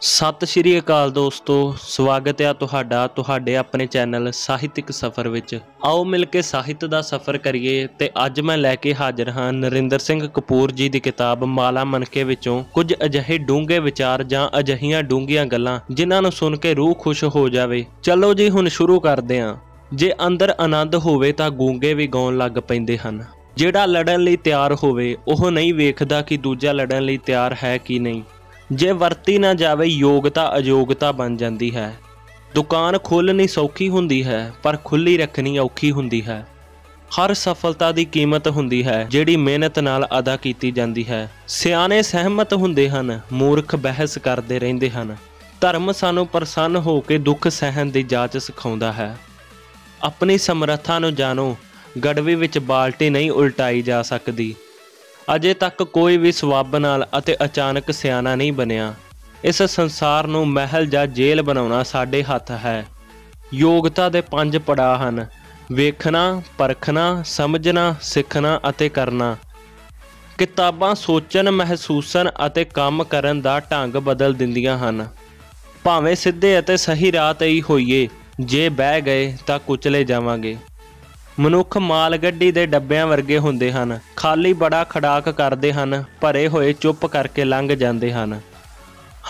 ਸਤਿ ਸ਼੍ਰੀ ਅਕਾਲ ਦੋਸਤੋ, ਸਵਾਗਤ ਹੈ ਤੁਹਾਡਾ ਤੁਹਾਡੇ ਆਪਣੇ ਚੈਨਲ ਸਾਹਿਤਿਕ ਸਫ਼ਰ ਵਿੱਚ। ਆਓ ਮਿਲ ਕੇ ਸਾਹਿਤ ਦਾ ਸਫ਼ਰ ਕਰੀਏ ਤੇ ਅੱਜ ਮੈਂ ਲੈ ਕੇ ਹਾਜ਼ਰ ਹਾਂ ਨਰਿੰਦਰ ਸਿੰਘ ਕਪੂਰ ਜੀ ਦੀ ਕਿਤਾਬ ਮਾਲਾ ਮਨਕੇ ਵਿੱਚੋਂ ਕੁਝ ਅਜਿਹੇ ਡੂੰਘੇ ਵਿਚਾਰ ਜਾਂ ਅਜਿਹੀਆਂ ਡੂੰਘੀਆਂ ਗੱਲਾਂ ਜਿਨ੍ਹਾਂ ਨੂੰ ਸੁਣ ਕੇ ਰੂਹ ਖੁਸ਼ ਹੋ ਜਾਵੇ। ਚਲੋ ਜੀ, ਹੁਣ ਸ਼ੁਰੂ ਕਰਦੇ ਹਾਂ। ਜੇ ਅੰਦਰ ਆਨੰਦ ਹੋਵੇ ਤਾਂ ਗੂੰਗੇ ਵੀ ਗਾਉਣ ਲੱਗ ਪੈਂਦੇ ਹਨ। ਜਿਹੜਾ ਲੜਨ ਲਈ ਤਿਆਰ ਹੋਵੇ, ਉਹ ਨਹੀਂ ਵੇਖਦਾ ਕਿ ਦੂਜਾ ਲੜਨ ਲਈ ਤਿਆਰ ਹੈ ਕਿ ਨਹੀਂ। ਜੇ ਵਰਤੀ ਨਾ ਜਾਵੇ ਯੋਗਤਾ ਅਯੋਗਤਾ ਬਣ ਜਾਂਦੀ ਹੈ। ਦੁਕਾਨ ਖੋਲ੍ਹਣੀ ਸੌਖੀ ਹੁੰਦੀ ਹੈ, ਪਰ ਖੁੱਲੀ ਰੱਖਣੀ ਔਖੀ ਹੁੰਦੀ ਹੈ। ਹਰ ਸਫਲਤਾ ਦੀ ਕੀਮਤ ਹੁੰਦੀ ਹੈ, ਜਿਹੜੀ ਮਿਹਨਤ ਨਾਲ ਅਦਾ ਕੀਤੀ ਜਾਂਦੀ ਹੈ। ਸਿਆਣੇ ਸਹਿਮਤ ਹੁੰਦੇ ਹਨ, ਮੂਰਖ ਬਹਿਸ ਕਰਦੇ ਰਹਿੰਦੇ ਹਨ। ਧਰਮ ਸਾਨੂੰ ਪ੍ਰਸੰਨ ਹੋ ਕੇ ਦੁੱਖ ਸਹਿਣ ਦੀ ਜਾਚ ਸਿਖਾਉਂਦਾ ਹੈ। ਆਪਣੀ ਸਮਰੱਥਾ ਨੂੰ ਜਾਣੋ, ਗੜਵੀ ਵਿੱਚ ਬਾਲਟੀ ਨਹੀਂ ਉਲਟਾਈ ਜਾ ਸਕਦੀ। ਅਜੇ ਤੱਕ ਕੋਈ ਵੀ ਸਵੱਬ ਨਾਲ ਅਤੇ ਅਚਾਨਕ ਸਿਆਣਾ ਨਹੀਂ ਬਣਿਆ। ਇਸ ਸੰਸਾਰ ਨੂੰ ਮਹਿਲ ਜਾਂ ਜੇਲ੍ਹ ਬਣਾਉਣਾ ਸਾਡੇ ਹੱਥ ਹੈ। ਯੋਗਤਾ ਦੇ ਪੰਜ ਪੜਾਅ ਹਨ। ਵੇਖਣਾ, ਪਰਖਣਾ, ਸਮਝਣਾ, ਸਿੱਖਣਾ ਅਤੇ ਕਰਨਾ। ਕਿਤਾਬਾਂ ਸੋਚਣ, ਮਹਿਸੂਸਣ ਅਤੇ ਕੰਮ ਕਰਨ ਦਾ ਢੰਗ ਬਦਲ ਦਿੰਦੀਆਂ ਹਨ। ਭਾਵੇਂ ਸਿੱਧੇ ਅਤੇ ਸਹੀ ਰਾਹ ਤੇ ਹੀ ਹੋਈਏ, ਜੇ ਬਹਿ ਗਏ ਤਾਂ ਕੁਚਲੇ ਜਾਵਾਂਗੇ। ਮਨੁੱਖ ਮਾਲ ਗੱਡੀ ਦੇ ਡੱਬਿਆਂ ਵਰਗੇ ਹੁੰਦੇ ਹਨ। ਖਾਲੀ ਬੜਾ ਖੜਾਕ ਕਰਦੇ ਹਨ, ਭਰੇ ਹੋਏ ਚੁੱਪ ਕਰਕੇ ਲੰਘ ਜਾਂਦੇ ਹਨ।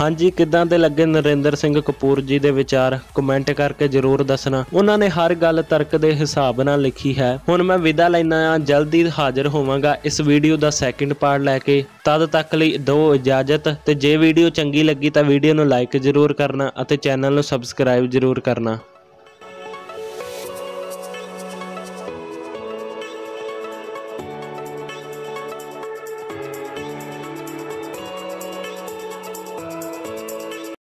ਹਾਂਜੀ, ਕਿਦਾਂ ਦੇ ਲੱਗੇ ਨਰਿੰਦਰ ਸਿੰਘ ਕਪੂਰ ਜੀ ਦੇ ਵਿਚਾਰ? ਕਮੈਂਟ ਕਰਕੇ ਜਰੂਰ ਦੱਸਣਾ। ਉਹਨਾਂ ਨੇ ਹਰ ਗੱਲ ਤਰਕ ਦੇ ਹਿਸਾਬ ਨਾਲ ਲਿਖੀ ਹੈ। ਹੁਣ ਮੈਂ ਵਿਦਾ ਲੈਣਾ ਆ ਜਲਦੀ ਹਾਜ਼ਰ ਹੋਵਾਂਗਾ ਇਸ ਵੀਡੀਓ ਦਾ ਸੈਕਿੰਡ ਪਾਰਟ ਲੈ ਕੇ। ਤਦ ਤੱਕ ਲਈ ਦਿਓ ਇਜਾਜ਼ਤ ਤੇ ਜੇ ਵੀਡੀਓ ਚੰਗੀ ਲੱਗੀ ਤਾਂ ਵੀਡੀਓ ਨੂੰ ਲਾਈਕ ਜਰੂਰ ਕਰਨਾ ਅਤੇ ਚੈਨਲ ਨੂੰ ਸਬਸਕ੍ਰਾਈਬ ਜਰੂਰ ਕਰਨਾ।